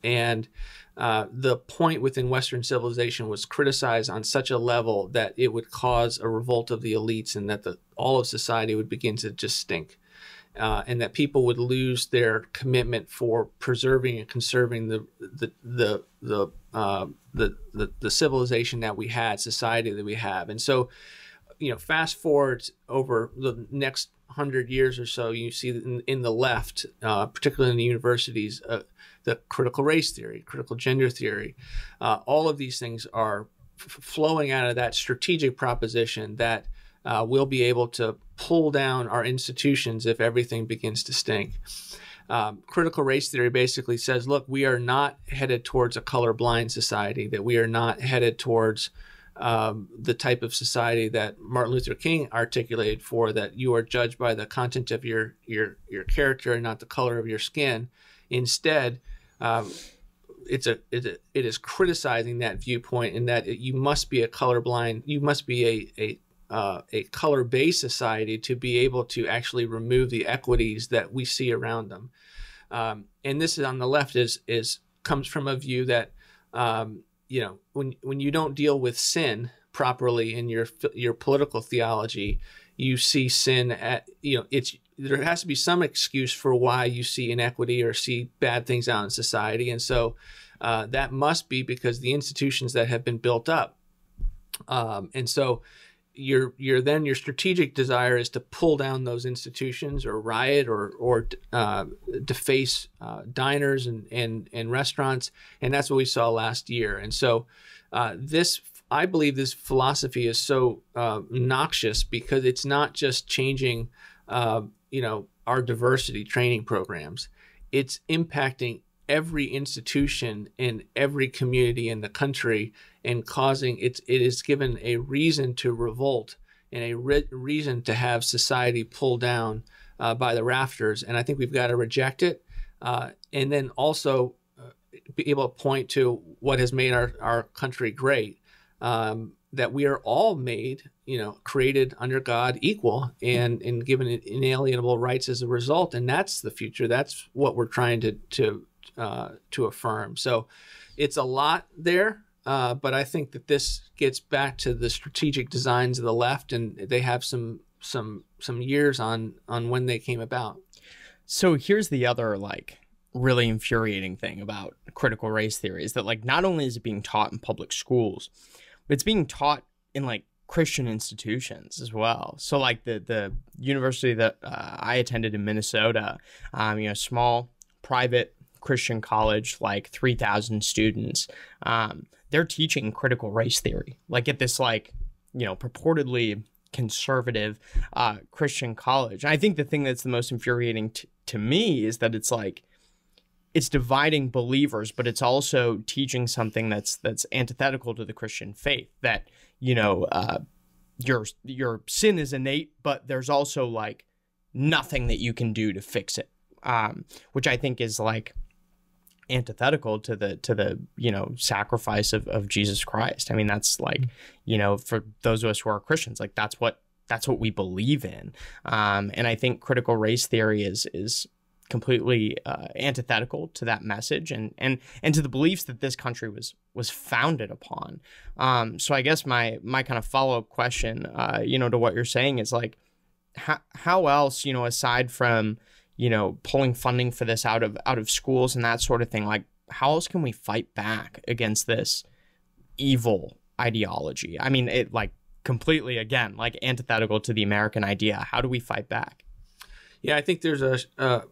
And uh, the point within Western civilization was criticized on such a level that it would cause a revolt of the elites and that the, all of society would begin to just stink uh, and that people would lose their commitment for preserving and conserving the the the the, uh, the, the the civilization that we had, society that we have, and so you know, fast forward over the next hundred years or so, you see in, in the left, uh, particularly in the universities, uh, the critical race theory, critical gender theory, uh, all of these things are flowing out of that strategic proposition that uh, we'll be able to pull down our institutions if everything begins to stink. Um, critical race theory basically says, look, we are not headed towards a colorblind society, that we are not headed towards um, the type of society that Martin Luther King articulated for, that you are judged by the content of your, your, your character and not the color of your skin. Instead, um, it's a, it's a it is criticizing that viewpoint in that it, you must be a colorblind you must be a, a uh, a color based society to be able to actually remove the equities that we see around them. Um, and this is on the left is is comes from a view that um, you know when when you don't deal with sin properly in your your political theology, you see sin at you know it's there has to be some excuse for why you see inequity or see bad things out in society, and so uh, that must be because the institutions that have been built up, um, and so your your then your strategic desire is to pull down those institutions or riot or or uh, deface uh, diners and, and and restaurants, and that's what we saw last year. And so uh, this I believe this philosophy is so uh, noxious because it's not just changing, uh, you know, our diversity training programs. It's impacting every institution in every community in the country and causing it's it is given a reason to revolt and a re- reason to have society pulled down uh, by the rafters. And i think we've got to reject it uh, and then also uh, be able to point to what has made our, our country great um, that we are all made you know created under god equal and and given inalienable rights as a result. And that's the future. That's what we're trying to to uh, to affirm. So it's a lot there, uh, but I think that this gets back to the strategic designs of the left, and they have some some some years on on when they came about. So here's the other like really infuriating thing about critical race theory is that like not only is it being taught in public schools, but it's being taught in like Christian institutions as well. So like the the university that uh, I attended in Minnesota, um, you know, small private Christian college, like 3,000 students, um, they're teaching critical race theory, like at this, like, you know, purportedly conservative uh, Christian college. And I think the thing that's the most infuriating to me is that it's like, it's dividing believers, but it's also teaching something that's that's antithetical to the Christian faith. That you know, uh, your your sin is innate, but there's also like nothing that you can do to fix it. Um, which I think is like antithetical to the to the you know sacrifice of, of Jesus Christ. I mean that's like mm-hmm. you know for those of us who are Christians like that's what that's what we believe in. Um, and I think critical race theory is is completely uh, antithetical to that message and and and to the beliefs that this country was was founded upon. Um, so I guess my my kind of follow up question, uh, you know, to what you're saying is like, how how else you know aside from you know, pulling funding for this out of out of schools and that sort of thing. Like, how else can we fight back against this evil ideology? I mean, it like completely again like antithetical to the American idea. How do we fight back? Yeah, I think there's a a,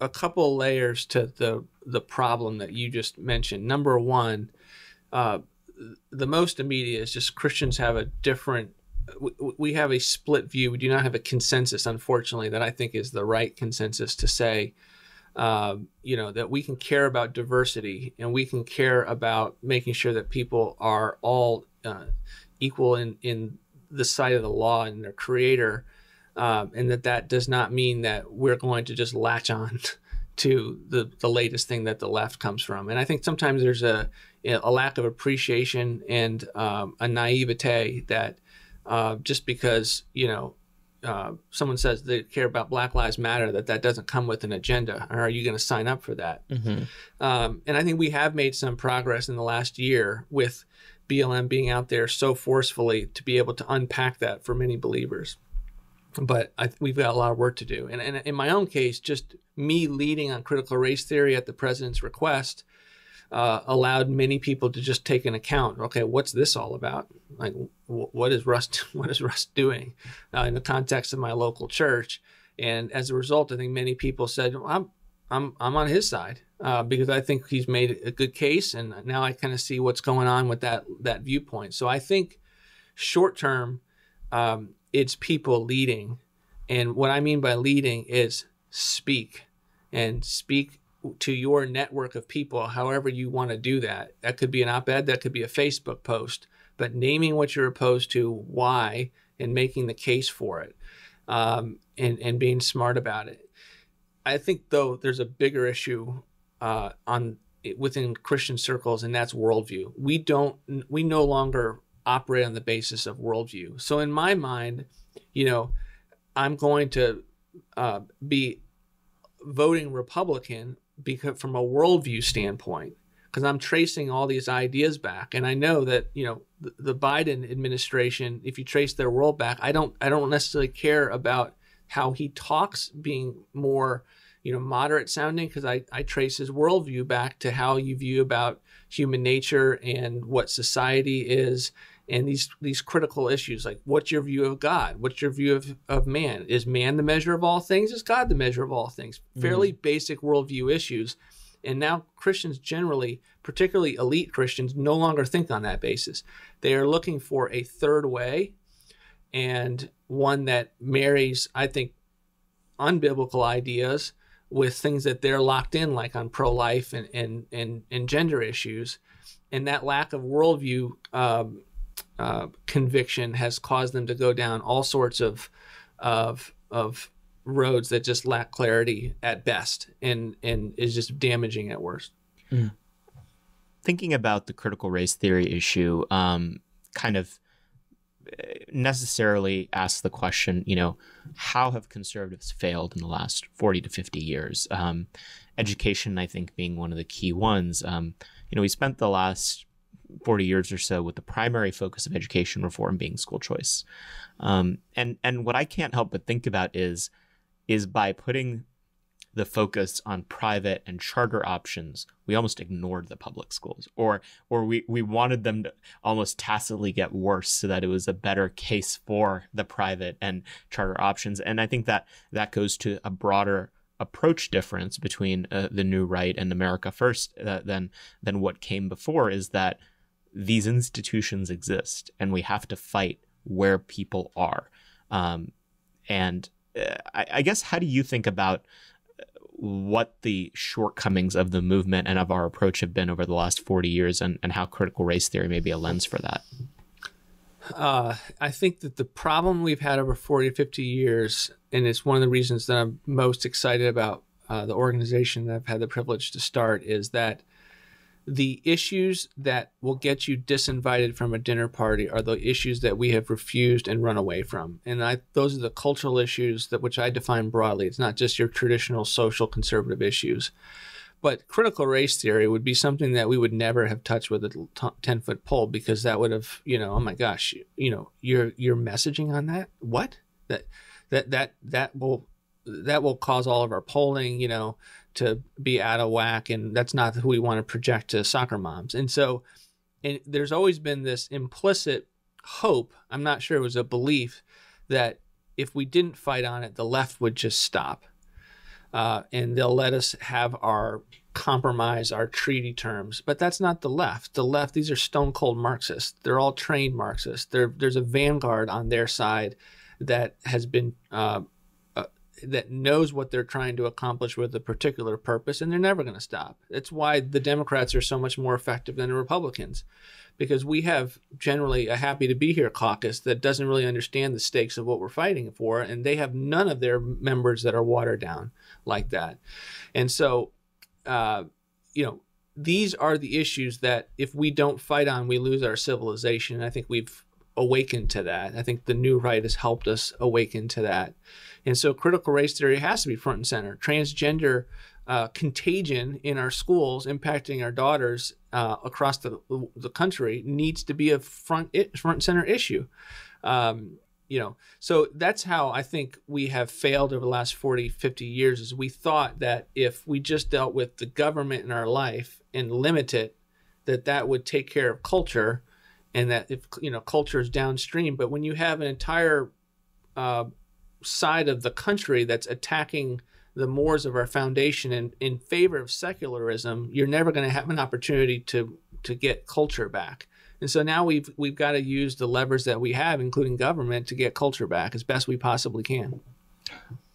a couple layers to the the problem that you just mentioned. Number one, uh, the most immediate is just Christians have a different we have a split view. We do not have a consensus, unfortunately, that I think is the right consensus to say, uh, you know, that we can care about diversity and we can care about making sure that people are all uh, equal in, in the sight of the law and their creator. Um, and that that does not mean that we're going to just latch on to the, the latest thing that the left comes from. And I think sometimes there's a, a lack of appreciation and um, a naivete that uh, just because you know uh, someone says they care about Black Lives Matter, that that doesn't come with an agenda. Or are you going to sign up for that? Mm-hmm. Um, and I think we have made some progress in the last year with BLM being out there so forcefully to be able to unpack that for many believers. But I, we've got a lot of work to do. And, and in my own case, just me leading on critical race theory at the president's request uh, allowed many people to just take an account. Okay, what's this all about? Like, what is Russ? What is Russ doing uh, in the context of my local church? And as a result, I think many people said, "I'm, I'm, I'm on his side uh, because I think he's made a good case, and now I kind of see what's going on with that that viewpoint." So I think short term, um, it's people leading, and what I mean by leading is speak and speak to your network of people, however you want to do that. That could be an op ed, that could be a Facebook post, but naming what you're opposed to, why, and making the case for it, um, and, and being smart about it. I think, though, there's a bigger issue uh, on within Christian circles, and that's worldview. We don't, we no longer operate on the basis of worldview. So, in my mind, you know, I'm going to uh, be voting Republican because from a worldview standpoint, because I'm tracing all these ideas back, and I know that you know the, the, Biden administration. If you trace their world back, I don't I don't necessarily care about how he talks being more you know moderate sounding because I, I trace his worldview back to how you view about human nature and what society is and these these critical issues like what's your view of god? What's your view of, of man? Is man the measure of all things? Is god the measure of all things? Fairly basic worldview issues. And now christians generally particularly elite christians no longer think on that basis. They are looking for a third way and one that marries i think unbiblical ideas with things that they're locked in like on pro-life and and and, and gender issues. And that lack of worldview um, uh, conviction has caused them to go down all sorts of of of roads that just lack clarity at best and and is just damaging at worst. Mm. Thinking about the critical race theory issue, um, kind of eh, necessarily asks the question, you know, how have conservatives failed in the last 40 to 50 years? Um, education, I think, being one of the key ones. Um, you know, we spent the last 40 years or so with the primary focus of education reform being school choice. Um, and and what I can't help but think about is is by putting the focus on private and charter options, we almost ignored the public schools, or or we we wanted them to almost tacitly get worse so that it was a better case for the private and charter options. And I think that that goes to a broader approach difference between uh, the new right and America First uh, than than what came before is that these institutions exist and we have to fight where people are. Um, and uh, I, I, guess, how do you think about uh, what the shortcomings of the movement and of our approach have been over the last 40 years and, and how critical race theory may be a lens for that? Uh, I think that the problem we've had over 40 to 50 years, and it's one of the reasons that I'm most excited about uh, the organization that I've had the privilege to start, is that the issues that will get you disinvited from a dinner party are the issues that we have refused and run away from. And I, those are the cultural issues that which I define broadly. It's not just your traditional social conservative issues. But critical race theory would be something that we would never have touched with a 10 foot pole because that would have, you know, oh my gosh, you know, you're, you're messaging on that. What that, that, that, that will, that will cause all of our polling, you know, to be out of whack and that's not who we want to project to soccer moms. And so and there's always been this implicit hope i'm not sure it was a belief that if we didn't fight on it the left would just stop uh, and they'll let us have our compromise our treaty terms. But that's not the left. The left these are stone cold marxists. They're all trained marxists. There's a vanguard on their side that has been uh, that knows what they're trying to accomplish with a particular purpose, and they're never going to stop. That's why the Democrats are so much more effective than the Republicans, because we have generally a happy to be here caucus that doesn't really understand the stakes of what we're fighting for, and they have none of their members that are watered down like that. And so, uh, you know, these are the issues that if we don't fight on, we lose our civilization. I think we've awakened to that. I think the new right has helped us awaken to that. And so critical race theory has to be front and center. Transgender uh, contagion in our schools impacting our daughters uh, across the, the country needs to be a front front and center issue. Um, you know, so that's how I think we have failed over the last 40, 50 years is we thought that if we just dealt with the government in our life and limit it, that that would take care of culture and that if, you know, culture is downstream. But when you have an entire uh, side of the country that's attacking the mores of our foundation in, in favor of secularism, you're never going to have an opportunity to to get culture back. And so now we've we've got to use the levers that we have, including government, to get culture back as best we possibly can.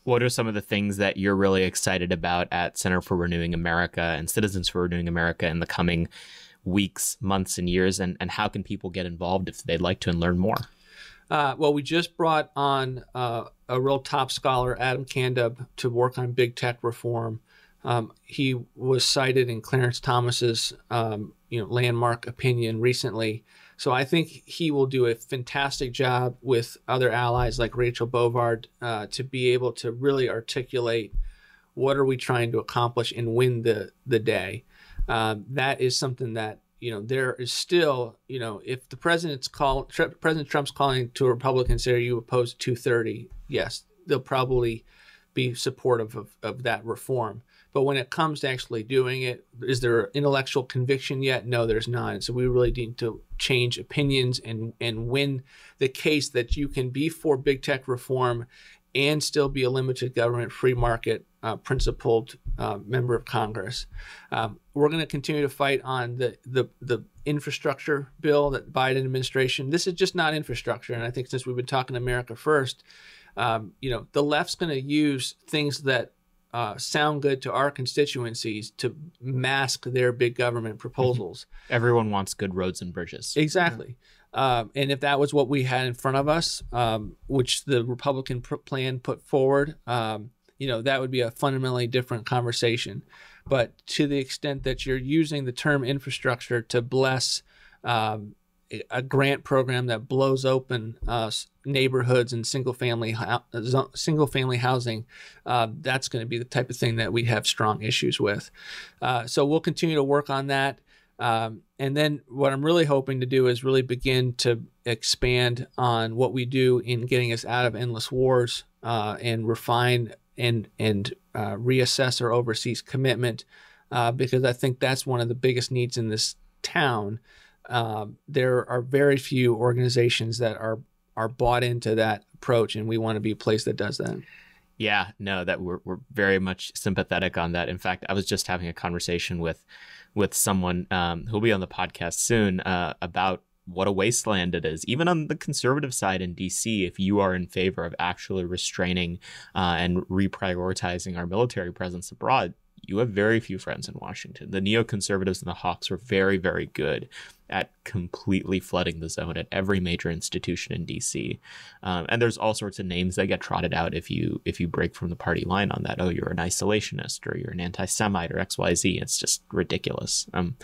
What are some of the things that you're really excited about at Center for Renewing America and Citizens for Renewing America in the coming weeks, months, and years? And, and how can people get involved if they'd like to and learn more? Uh, well, we just brought on uh, a real top scholar, Adam Candeub, to work on big tech reform. Um, he was cited in Clarence Thomas's um, you know landmark opinion recently. So I think he will do a fantastic job with other allies like Rachel Bovard uh, to be able to really articulate what are we trying to accomplish and win the the day. Um, that is something that you know, there is still, you know, if the president's call, President Trump's calling to Republicans, say, you opposed 230? Yes, they'll probably be supportive of, of that reform. But when it comes to actually doing it, is there intellectual conviction yet? No, there's not. So we really need to change opinions and and win the case that you can be for big tech reform and still be a limited government, free market, uh, principled uh, member of Congress. Um, we're going to continue to fight on the, the the infrastructure bill that Biden administration. This is just not infrastructure, and I think since we've been talking America first, um, you know, the left's going to use things that uh, sound good to our constituencies to mask their big government proposals. Everyone wants good roads and bridges. Exactly. Um, and if that was what we had in front of us, um, which the Republican pr- plan put forward, um, you know, that would be a fundamentally different conversation. But to the extent that you're using the term infrastructure to bless um, a grant program that blows open uh, neighborhoods and single family single family housing, uh, that's going to be the type of thing that we have strong issues with. Uh, so we'll continue to work on that. Um, and then what I'm really hoping to do is really begin to expand on what we do in getting us out of endless wars uh, and refine and and uh, reassess our overseas commitment uh, because I think that's one of the biggest needs in this town. Um, there are very few organizations that are are bought into that approach, and we want to be a place that does that. Yeah, no, that we're we're very much sympathetic on that. In fact, I was just having a conversation with with someone um, who'll be on the podcast soon uh, about what a wasteland it is. Even on the conservative side in DC, if you are in favor of actually restraining uh, and reprioritizing our military presence abroad, you have very few friends in Washington. The neoconservatives and the Hawks were very, very good at completely flooding the zone at every major institution in DC. Um, and there's all sorts of names that get trotted out if you if you break from the party line on that. Oh, you're an isolationist or you're an anti-Semite or XYZ. It's just ridiculous. Um,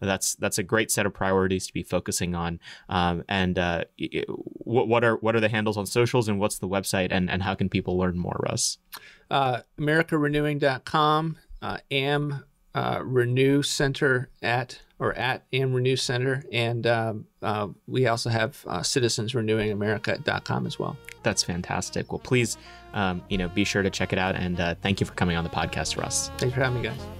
that's that's a great set of priorities to be focusing on. Um, and uh, what, what are what are the handles on socials and what's the website and, and how can people learn more, Russ? Uh, AmericaRenewing.com, uh, AM uh, Renew Center at or at Am Renew Center, and um, uh, we also have uh, CitizensRenewingAmerica.com as well. That's fantastic. Well, please, um, you know, be sure to check it out, and uh, thank you for coming on the podcast, Russ. Thanks for having me, guys.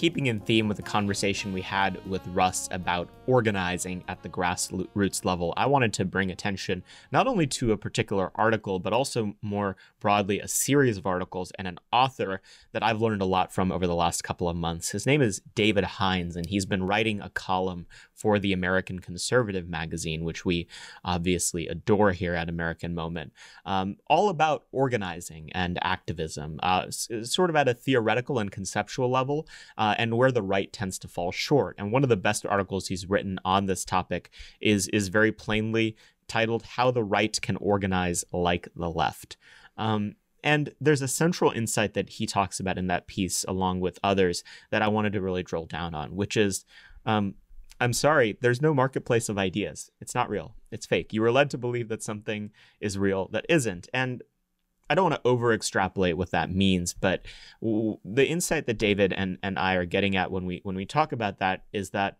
Keeping in theme with the conversation we had with Russ about organizing at the grassroots level, I wanted to bring attention not only to a particular article, but also more broadly a series of articles and an author that I've learned a lot from over the last couple of months. His name is David Hines, and he's been writing a column for the American Conservative magazine, which we obviously adore here at American Moment, um, all about organizing and activism, uh, sort of at a theoretical and conceptual level, uh, and where the right tends to fall short. And one of the best articles he's written on this topic is is very plainly titled "How the Right Can Organize Like the Left." Um, and there's a central insight that he talks about in that piece, along with others, that I wanted to really drill down on, which is um, I'm sorry, there's no marketplace of ideas. It's not real. It's fake. You were led to believe that something is real that isn't. And I don't want to over extrapolate what that means, but w- the insight that David and, and I are getting at when we when we talk about that is that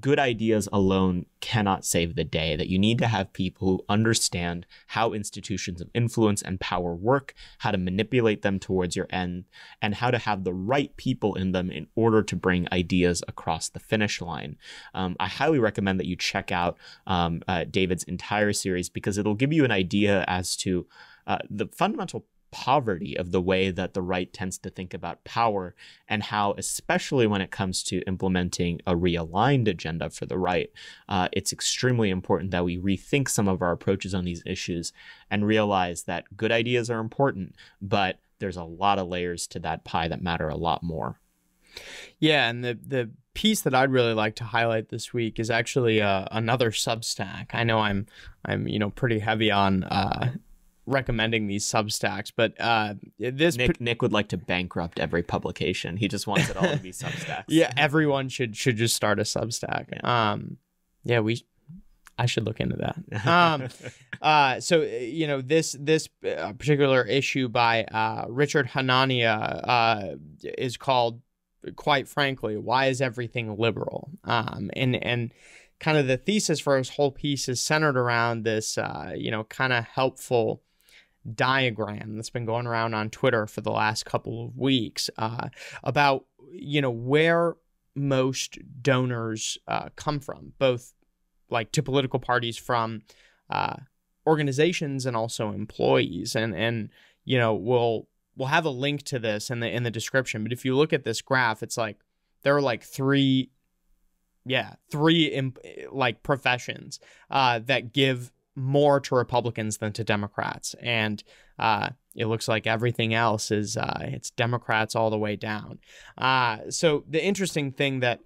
good ideas alone cannot save the day, that you need to have people who understand how institutions of influence and power work, how to manipulate them towards your end, and how to have the right people in them in order to bring ideas across the finish line. Um, I highly recommend that you check out um, uh, David's entire series because it'll give you an idea as to uh, the fundamental poverty of the way that the right tends to think about power and how, especially when it comes to implementing a realigned agenda for the right, uh, it's extremely important that we rethink some of our approaches on these issues and realize that good ideas are important, but there's a lot of layers to that pie that matter a lot more. Yeah, and the the piece that I'd really like to highlight this week is actually uh, another Substack. I know I'm I'm you know pretty heavy on uh, recommending these Substacks, but uh, this Nick, Nick would like to bankrupt every publication. He just wants it all to be Substacks. yeah, everyone should should just start a Substack. Yeah. Um, yeah, we I should look into that. Um, uh, so you know this this uh, particular issue by uh, Richard Hanania uh, is called, quite frankly, "Why is everything liberal?" Um, and and kind of the thesis for his whole piece is centered around this, uh, you know, kind of helpful diagram that's been going around on Twitter for the last couple of weeks uh, about you know where most donors uh, come from, both like to political parties from uh, organizations and also employees, and and you know we'll we'll have a link to this in the in the description. But if you look at this graph, it's like there are like three, yeah, three imp- like professions uh, that give more to Republicans than to Democrats, and uh, it looks like everything else is uh, it's Democrats all the way down. Uh, so the interesting thing that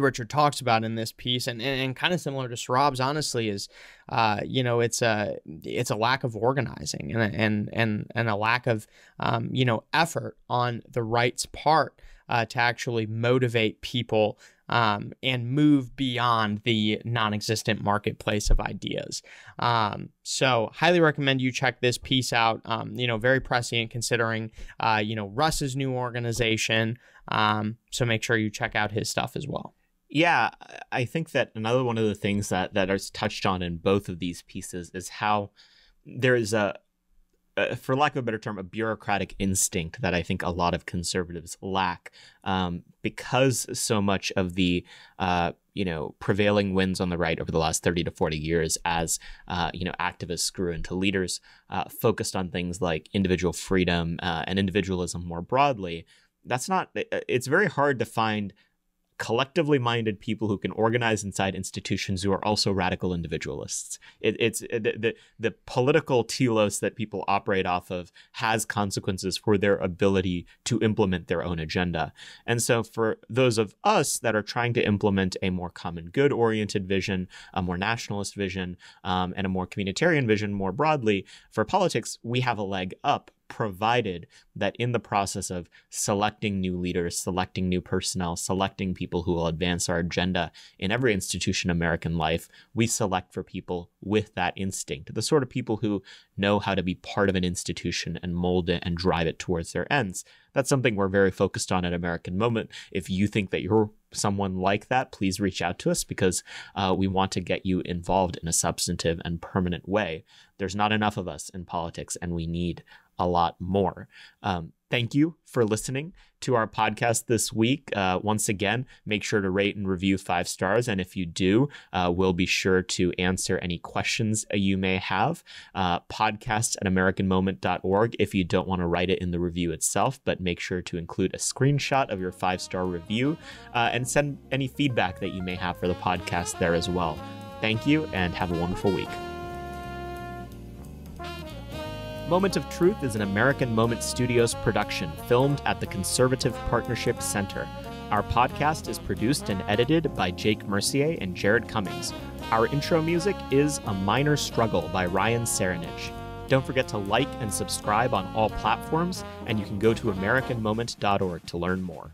Richard talks about in this piece, and, and, and kind of similar to Saurabh's, honestly, is uh, you know it's a it's a lack of organizing and and and and a lack of um, you know effort on the right's part uh, to actually motivate people um, and move beyond the non-existent marketplace of ideas. Um, so, highly recommend you check this piece out. Um, you know, very prescient considering uh, you know Russ's new organization. Um, so make sure you check out his stuff as well. Yeah, I think that another one of the things that that is touched on in both of these pieces is how there is a uh, for lack of a better term, a bureaucratic instinct that I think a lot of conservatives lack, um, because so much of the uh, you know prevailing winds on the right over the last thirty to forty years, as uh, you know activists grew into leaders, uh, focused on things like individual freedom uh, and individualism more broadly. That's not. It's very hard to find collectively minded people who can organize inside institutions who are also radical individualists. It, it's the, the, the political telos that people operate off of has consequences for their ability to implement their own agenda. And so for those of us that are trying to implement a more common good oriented vision, a more nationalist vision, um, and a more communitarian vision more broadly for politics, we have a leg up provided that in the process of selecting new leaders, selecting new personnel, selecting people who will advance our agenda in every institution in American life, we select for people with that instinct, the sort of people who know how to be part of an institution and mold it and drive it towards their ends. That's something we're very focused on at American Moment. If you think that you're someone like that, please reach out to us because uh, we want to get you involved in a substantive and permanent way. There's not enough of us in politics, and we need a lot more. Um, thank you for listening to our podcast this week. Uh, once again, make sure to rate and review five stars. And if you do, uh, we'll be sure to answer any questions you may have. Uh, podcast at AmericanMoment.org if you don't want to write it in the review itself, but make sure to include a screenshot of your five star review uh, and send any feedback that you may have for the podcast there as well. Thank you and have a wonderful week. Moment of Truth is an American Moment Studios production filmed at the Conservative Partnership Center. Our podcast is produced and edited by Jake Mercier and Jared Cummings. Our intro music is A Minor Struggle by Ryan Serenich. Don't forget to like and subscribe on all platforms, and you can go to AmericanMoment.org to learn more.